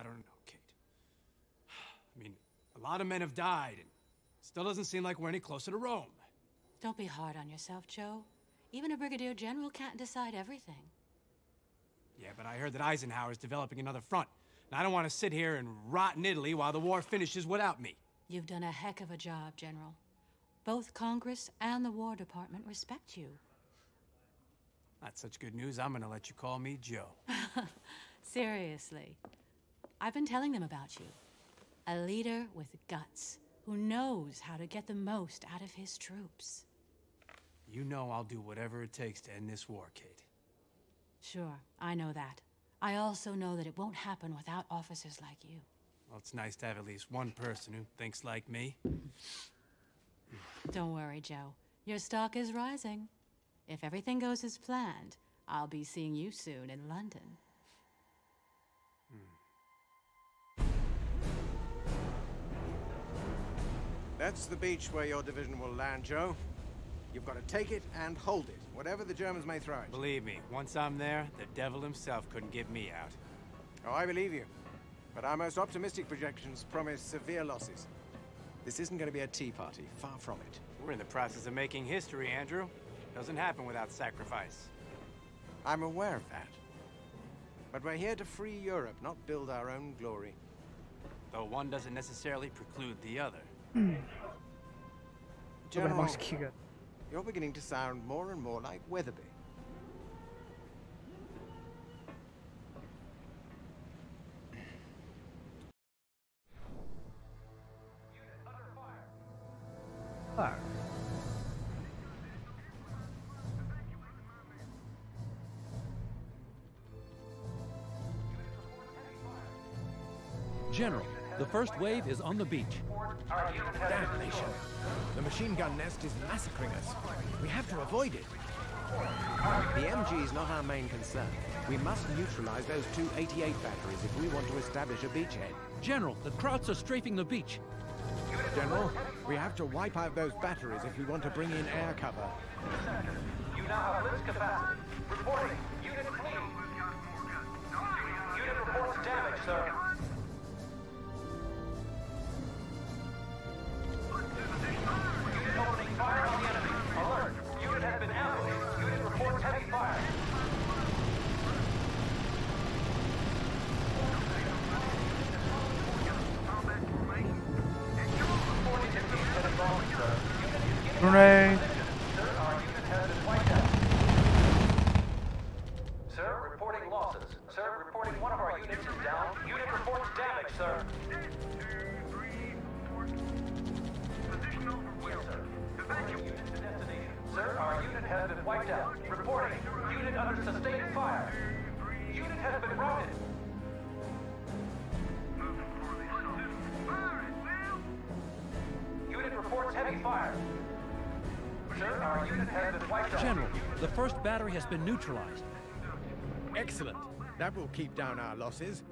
I don't know, Kate. I mean, a lot of men have died, and still doesn't seem like we're any closer to Rome. Don't be hard on yourself, Joe. Even a brigadier general can't decide everything. Yeah, but I heard that Eisenhower's developing another front. And I don't want to sit here and rot in Italy while the war finishes without me. You've done a heck of a job, General. Both Congress and the War Department respect you. That's such good news, I'm gonna let you call me Joe. Seriously. I've been telling them about you. A leader with guts, who knows how to get the most out of his troops. You know I'll do whatever it takes to end this war, Kate. Sure, I know that. I also know that it won't happen without officers like you. Well, it's nice to have at least one person who thinks like me. Don't worry, Joe. Your stock is rising. If everything goes as planned, I'll be seeing you soon in London. That's the beach where your division will land, Joe. You've got to take it and hold it, whatever the Germans may throw at you. Believe me, once I'm there, the devil himself couldn't get me out. Oh, I believe you. But our most optimistic projections promise severe losses. This isn't going to be a tea party, far from it. We're in the process of making history, Andrew. Doesn't happen without sacrifice. I'm aware of that. But we're here to free Europe, not build our own glory. Though one doesn't necessarily preclude the other. Hmm. General, you're beginning to sound more and more like Wetherby. Fire. General, the first wave is on the beach. Damnation! The machine gun nest is massacring us. We have to avoid it. The MG is not our main concern. We must neutralize those two 88 batteries if we want to establish a beachhead. General, the Krauts are strafing the beach. General, we have to wipe out those batteries if we want to bring in air cover. You now have blitz capacity. Reporting. Unit fleet. Unit reports damage, sir. Unit has been neutralized. Excellent. That will keep down our losses.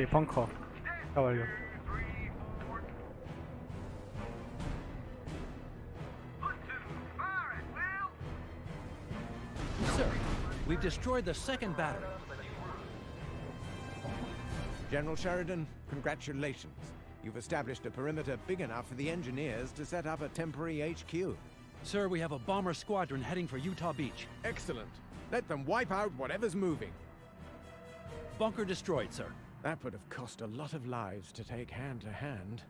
예, 벙커. 자 완료. Fire it, Will! Sir, we've destroyed the second battery. General Sheridan, congratulations. You've established a perimeter big enough for the engineers to set up a temporary HQ. Sir, we have a bomber squadron heading for Utah Beach. Excellent. Let them wipe out whatever's moving. Bunker destroyed, sir. That would have cost a lot of lives to take hand to hand.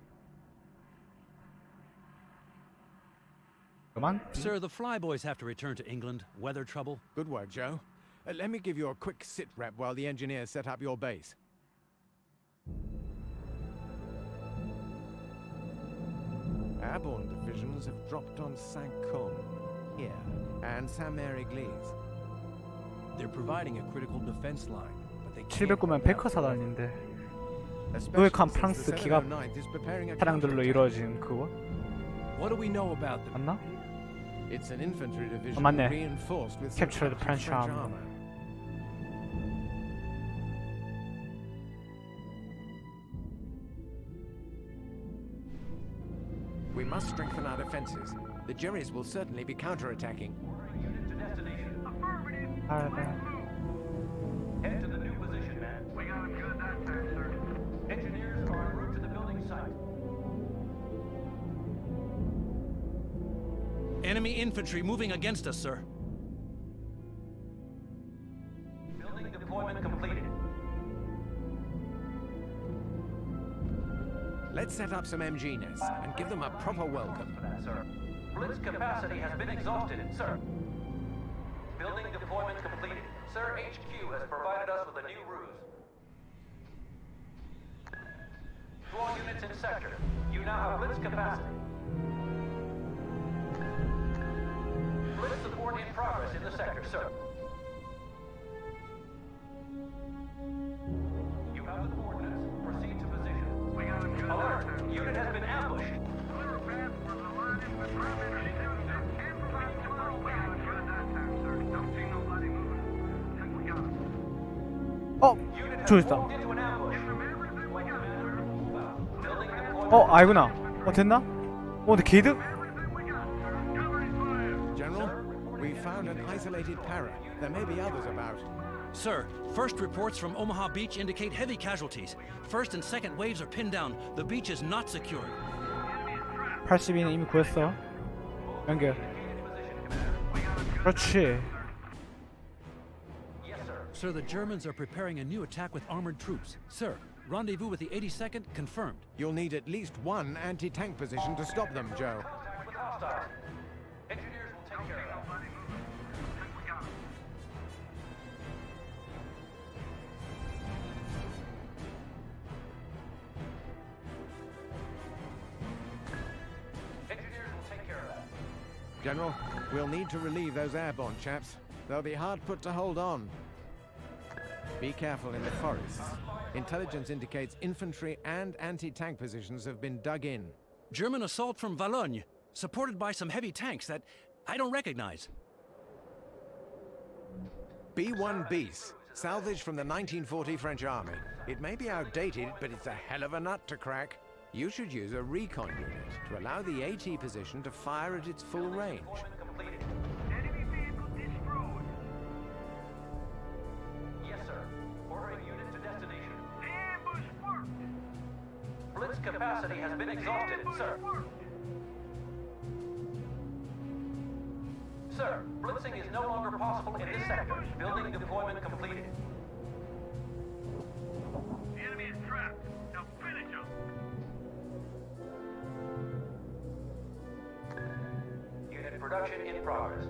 Come on. Sir, the flyboys have to return to England. Weather trouble. Good work, Joe. Uh, let me give you a quick sit rep while the engineers set up your base. Airborne divisions have dropped on Saint-Côme, here, and Sainte-Mère-Église. They're providing a critical defense line, but they can't 709면 페커 사단인데 A 노획한 specialist 프랑스 since the 기갑 709th is preparing a 차량들로 counterattack. 이루어진 그거 What do we know about them? 맞나? It's an infantry division 맞네. reinforced with some Capture the French French army. armor. We must strengthen our defenses. The Jerrys will certainly be counterattacking. Unit Enemy infantry moving against us, sir. Building deployment completed. Let's set up some MG nests and give them a proper welcome. Sir. Blitz capacity has been exhausted, sir. Building deployment completed. Sir, HQ has provided us with a new ruse. To all units in sector, you now have Blitz capacity. Blitz support in progress in the sector, sir. You have the coordinates. Proceed to position. We got him good that Alert! time. Unit has been ambushed. Clear a path for the line in with perimeter system. Cancel that tomorrow. We got him good that time, sir. Don't see nobody moving. Think we got him. 어, Unit has 조졌다. walked into an ambush. Everything we got, sir. Building deployment. 어, 아니구나. 어, 됐나? 어, 근데 개득? Everything found an isolated para. There may be others about. Sir, first reports from Omaha Beach indicate heavy casualties. First and second waves are pinned down. The beach is not secured. 82는 이미 구했어. 연결. 그렇지. Yes, sir. Sir, the Germans are preparing a new attack with armored troops. Sir, rendezvous with the 82nd confirmed. You'll need at least one anti-tank position to stop them, Joe. General, we'll need to relieve those airborne chaps. They'll be hard put to hold on. Be careful in the forests. Intelligence indicates infantry and anti-tank positions have been dug in. German assault from Valognes, supported by some heavy tanks that I don't recognize. B-1 bis, salvaged from the 1940 French Army. It may be outdated, but it's a hell of a nut to crack. You should use a recon unit to allow the AT position to fire at its full range. Deployment completed. Enemy vehicle destroyed. Yes, sir. Ordering unit to destination. Ambush worked. Blitz capacity has been exhausted, sir. Sir, blitzing is no longer possible in this sector. Building deployment completed. The enemy is trapped. Production in progress.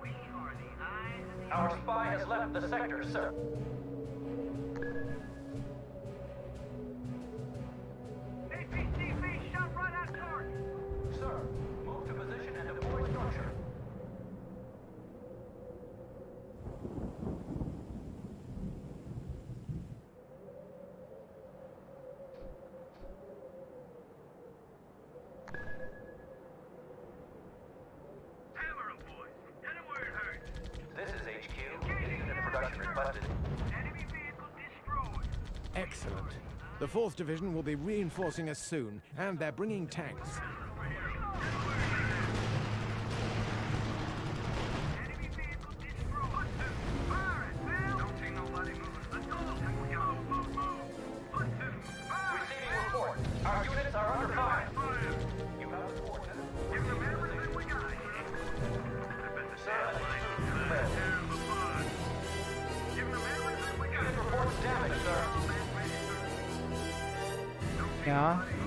We are the eyes of the Our spy has left the sector, sir. 4th Division will be reinforcing us soon, and they're bringing tanks. Yeah.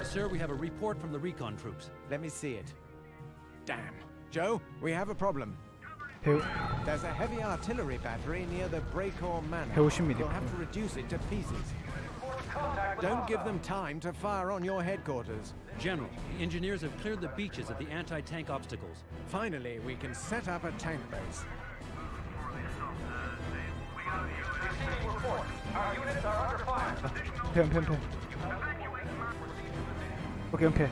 Sir. Sir, we have a report from the recon troops. Let me see it. Damn. Joe, we have a problem. 100, There's a heavy artillery battery near the Brécourt Manor. 150mm. We'll have to reduce it to pieces. Don't give them time to fire on your headquarters. General, the engineers have cleared the beaches of the anti-tank obstacles. Finally, we can set up a tank base. Receiving report. Our Okay, okay.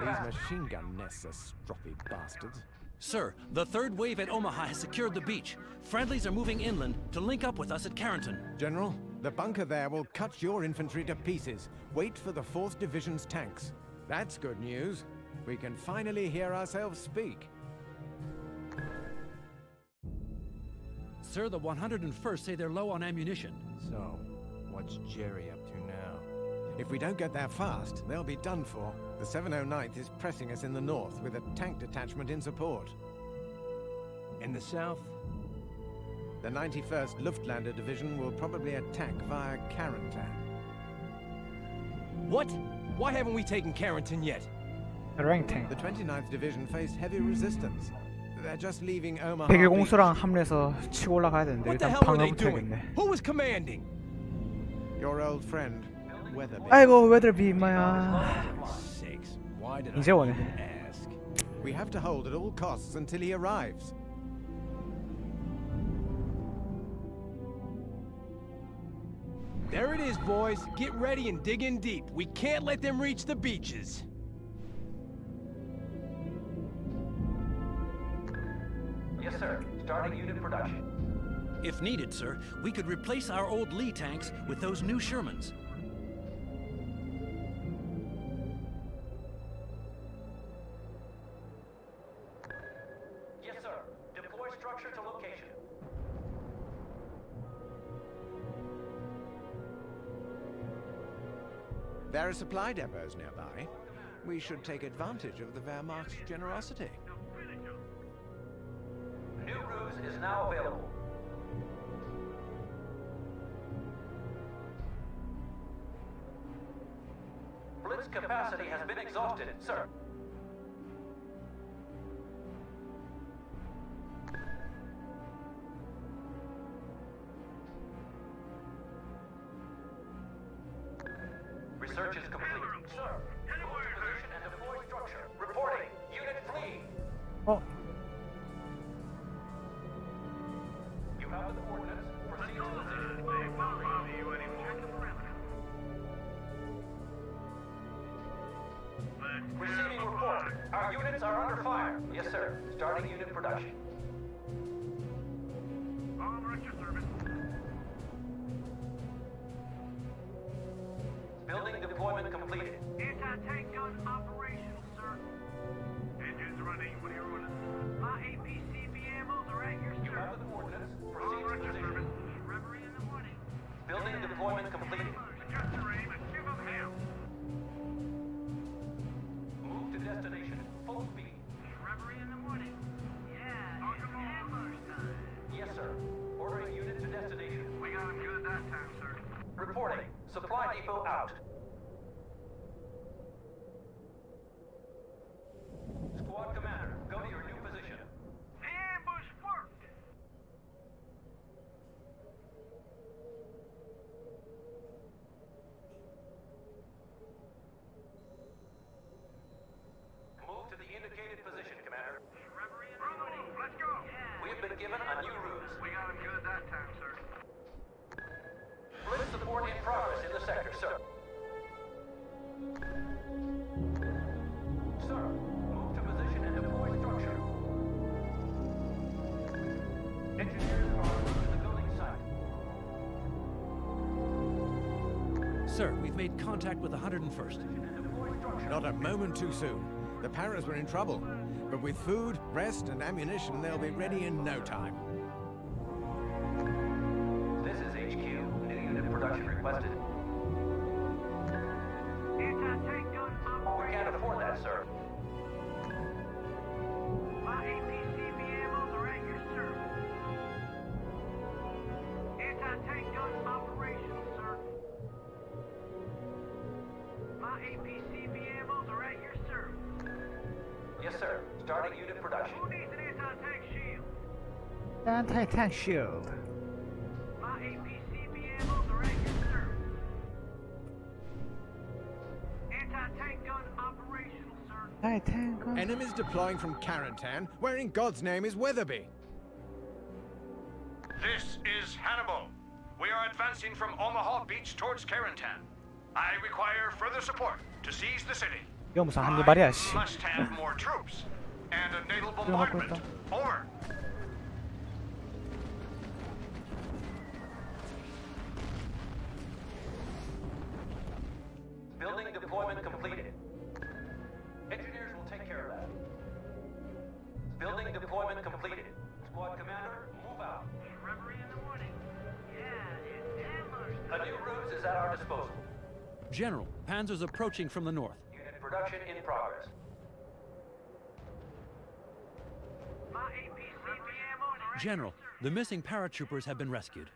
These machine gun nests are stroppy bastards. Sir, the third wave at Omaha has secured the beach. Friendlies are moving inland to link up with us at Carentan. General, the bunker there will cut your infantry to pieces. Wait for the 4th Division's tanks. That's good news. We can finally hear ourselves speak. Sir, the 101st say they're low on ammunition. So, what's Jerry up to now? If we don't get there fast, they'll be done for. The 709th is pressing us in the north with a tank detachment in support. In the south? The 91st Luftlander Division will probably attack via Carentan. What? Why haven't we taken Carentan yet? The 29th Division faced heavy resistance. They're just leaving Omaha. 되게 공수랑 함래서 치고 올라가야 되는데 일단 방어부터 해야겠네. Who was commanding? Your old friend, Wetherby. 아이고 Wetherby 마야. 이제 원해. We have to hold at all costs until he arrives. There it is, boys. Get ready and dig in deep. We can't let them reach the beaches. Yes, sir. Starting unit production. If needed, sir, we could replace our old Lee tanks with those new Shermans. Yes, sir. Deploy structure to location. There are supply depots nearby. We should take advantage of the Wehrmacht's generosity. New is now available. Blitz capacity has been exhausted, sir. Research is complete. Sir, move to position and deploy structure. Reporting. Unit flee. 어, oh. Ordering unit to destination. We got him good that time, sir. Reporting. Supply depot out. Squad commander, go to your new contact with the 101st. Not a moment too soon. The Paras were in trouble. But with food, rest, and ammunition, they'll be ready in no time. This is HQ. New unit production requested. Anti-tank gun We can't afford that, sir. My APCV ammos are at your service. Anti-tank gun operational, My APCV ammos are at your service. Yes, sir. Starting unit production. Who needs an anti-tank shield? Anti-tank shield. My APCV ammos are at your service. Anti-tank gun operational, sir. Anti-tank. gun. Enemies deploying from Carentan. Where in God's name is Wetherby? This is Hannibal. We are advancing from Omaha Beach towards Carentan. I require further support to seize the city. 이거 무슨 한니발이야 씨. I must have more troops and a naval 하고 bombardment. 있다. Over. Building deployment completed. Engineers will take care of that. Building deployment completed. Squad commander, move out. Reverie in the morning. Yeah, it's ambush. A new ruse is at our disposal. General, Panzer's approaching from the north. Unit production in progress. General, the missing paratroopers have been rescued.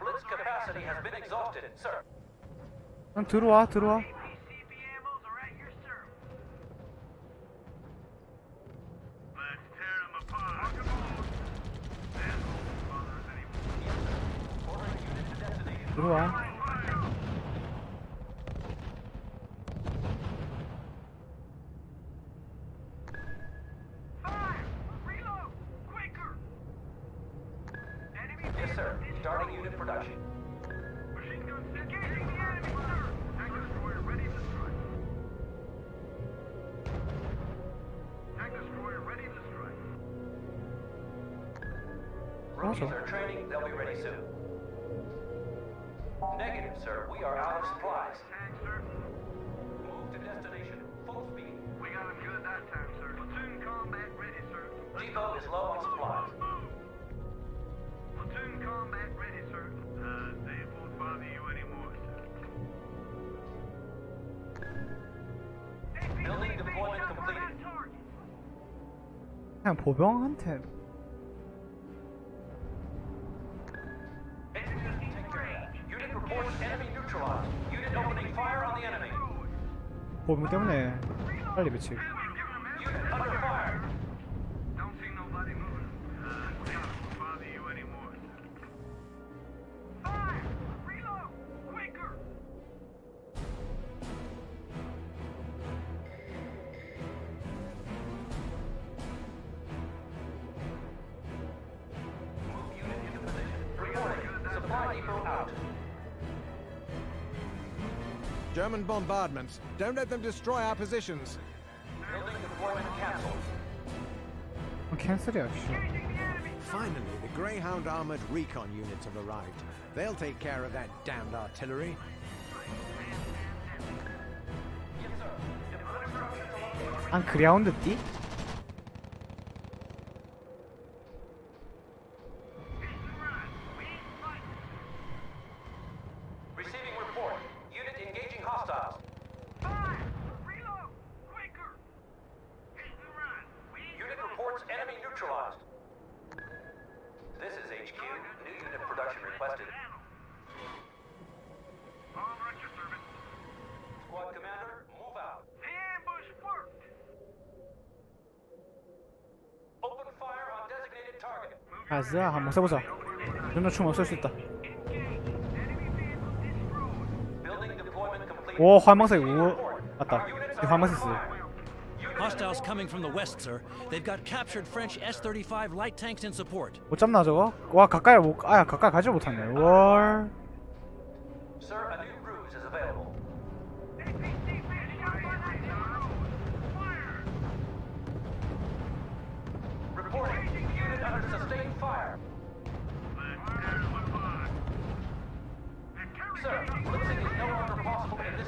Blitz capacity has been exhausted, sir. Lan tır var, tır var. Tır var. Awesome. are training. They'll be ready soon. Negative, sir. We are out of supplies. Tank, sir. Move to destination. Full speed. We got him good that time, sir. Platoon combat ready, sir. Depot is low on supplies. Platoon combat ready, sir. Uh, they won't bother you anymore, sir. Building deployment completed. 그냥 보병한테 보병 때문에 빨리 배치. and bombardment. Don't let them destroy our positions. Building deployment canceled. Cancel Finally, the Greyhound armored recon units have arrived. They'll take care of that damned artillery. Anche round D? 가자 한번 써보자 춤 없을 수 있다. 오 화망색 우 맞다 이 화망색 쓰 Hostiles coming from the west, sir. They've got captured French S-35 light tanks in support. 못 잡나 저거? 와 가까이 못 아야 가까이 가지 못하네 월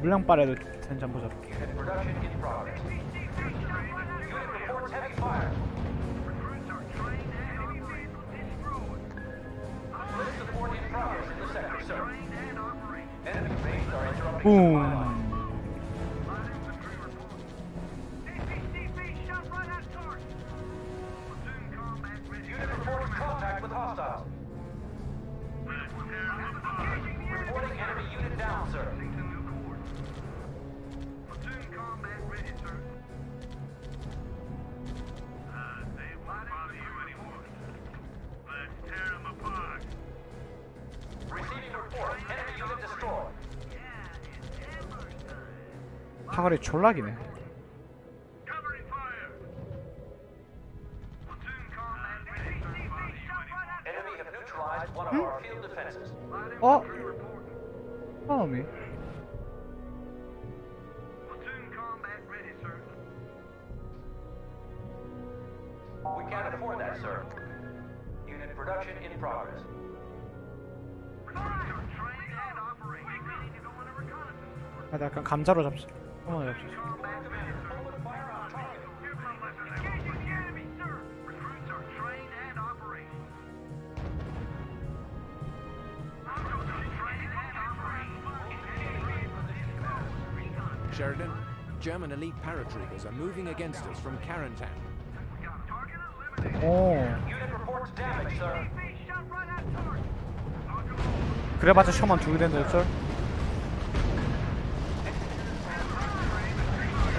물량 빨아도 되는지 한번 보자 Unit production in progress. 사거리 졸락이네 응? Hmm? 어? 사람이 아, 약간 감자로 잡지. Ama yapacağız. Sheridan, German elite paratroopers are moving against us from Carentan. Oh. 그래봤자 셔만 두 개 된다, sir.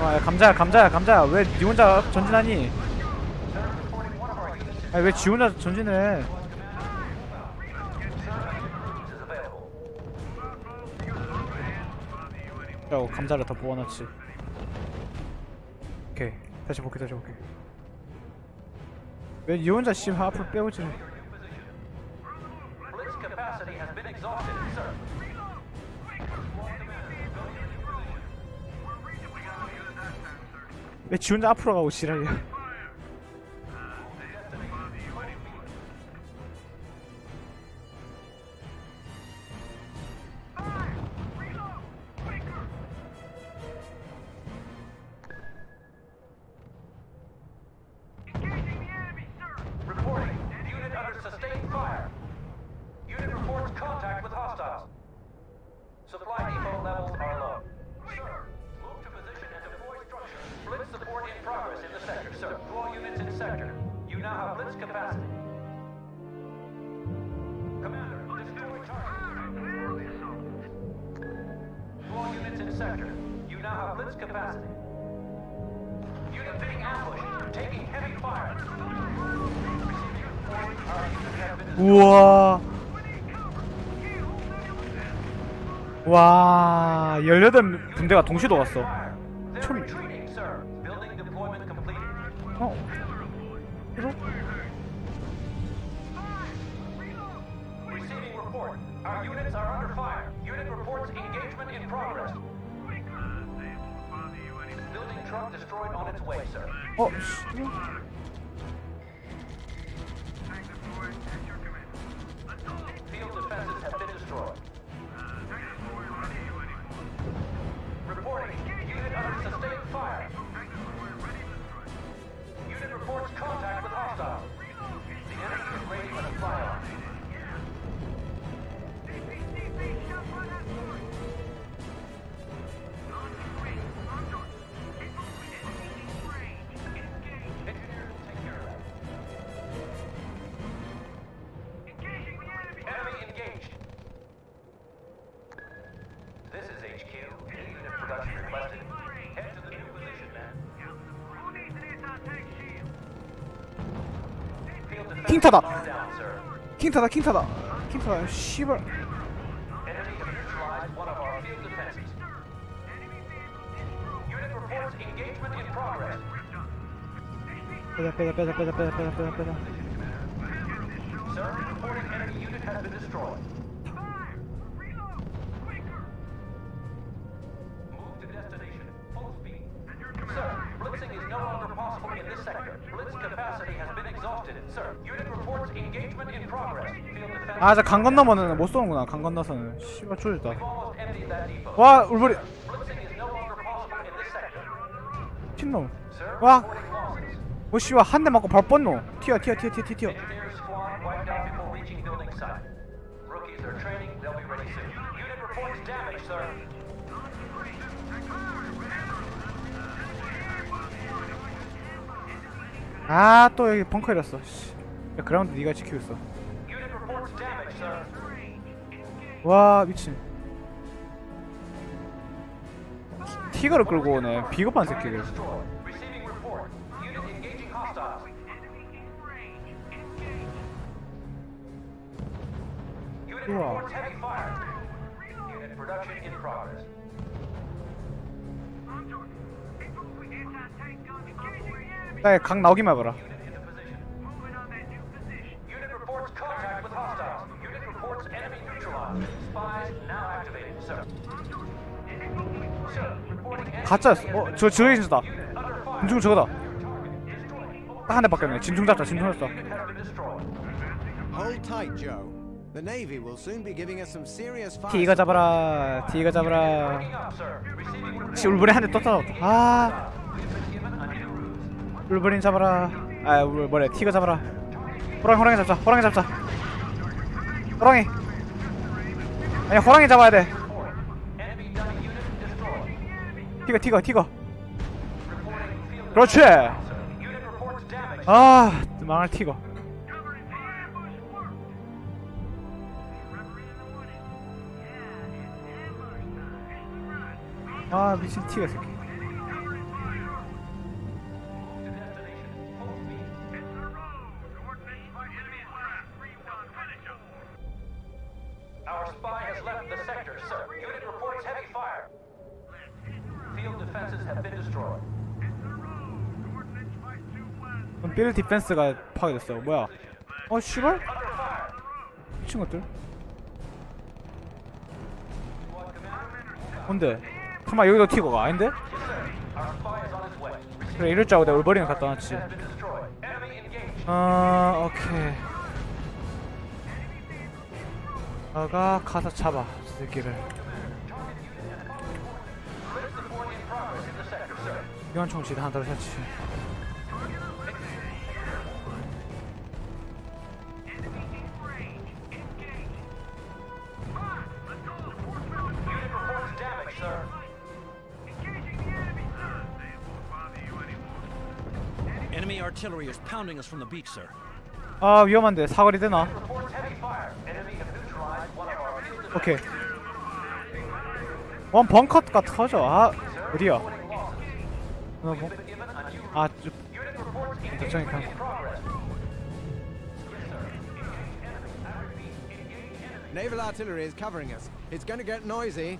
와, 야, 감자야, 감자야, 감자야. 왜 니 혼자 전진하니? 아니, 왜 지 혼자 전진해? Available. 라고 감자를 더 모아놨지. 오케이. 다시 볼게, 다시 볼게. 왜 니 혼자 씨 앞으로 빼오지? 왜 지 혼자 앞으로 가고 지랄이야? 동시에 녹았어 천... 어? 이러? 어? 씨. This is HQ. Any unit production requested. Head to the new position, man. Quinta da! Quinta da, quinta da! Quinta da, shiver! Pera, pera, pera, pera, pera, pera, pera. Sir, reporting enemy unit has been destroyed. 아 저 강 건너면은 못 쏘는구나 강 건너서는 씨발 depot. 와 울버리. 핀놈 와. 오 씨발 한대 맞고 발 뻗노 튀어 튀어 튀어 튀어 튀어 아 또 여기 벙커 이었어 씨. 야 그라운드 네가 지키고 있어. 와 미친 티거를 끌고 오네 비겁한 새끼들 우와. 나강 나오기만 해봐라. 가짜였어 어? 저, 저기 있었다. 진중 저거다. 딱 한 대 바뀌었네. 진중 잡자 진중 잡자. 티가 잡아라. 티가 잡아라. 씨 울분에 한대 떴다. 아. 울버린 잡아라. 아 울, 뭐래 티가 잡아라. 호랑이 호랑이 잡자 호랑이 잡자. 호랑이. 아니 호랑이 잡아야 돼. 티가 Reporting field 그렇지. 아 망할 티가 아 미친 티가 새끼 1 디펜스가 파괴됐어요. 뭐야? 어 씨발? 미친 것들. 뭔데? 설마 여기도 티거가? 아닌데? 그래 이럴 줄 알고 내가 올버리는 갖다 놨지. 아 오케이. 아가 가서 잡아 새끼를. 이건 총질 하나 더 샀지. artillery is pounding us from the beach, sir. 아 위험한데 사거리 되나? Reports heavy fire. Enemy have neutralized one of our field defenses. 오케이 원 벙커가 터져 아 어디야 Reporting losses. 어, 뭐, Been given a new route. 아 저- Unit reports 저쪽에 engagement 가. in progress. Naval artillery is covering us. It's going to get noisy.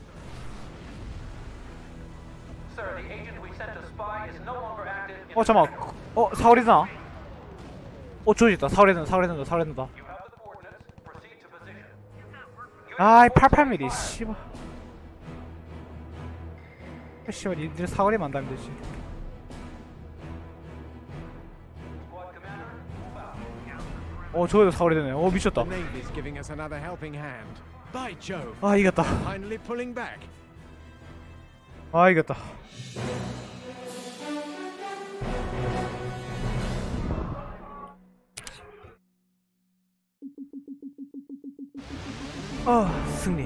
어 잠깐 어 사거리잖아 어 저기 있다. 사거리잖아 사거리잖아 사거리잖아 아이 88mm 씨발. 아, 씨발 니들 사거리 만다면 되지. 어 저기도 사거리 되네. 어 미쳤다. 아 이겼다. あよかた。ああすぐ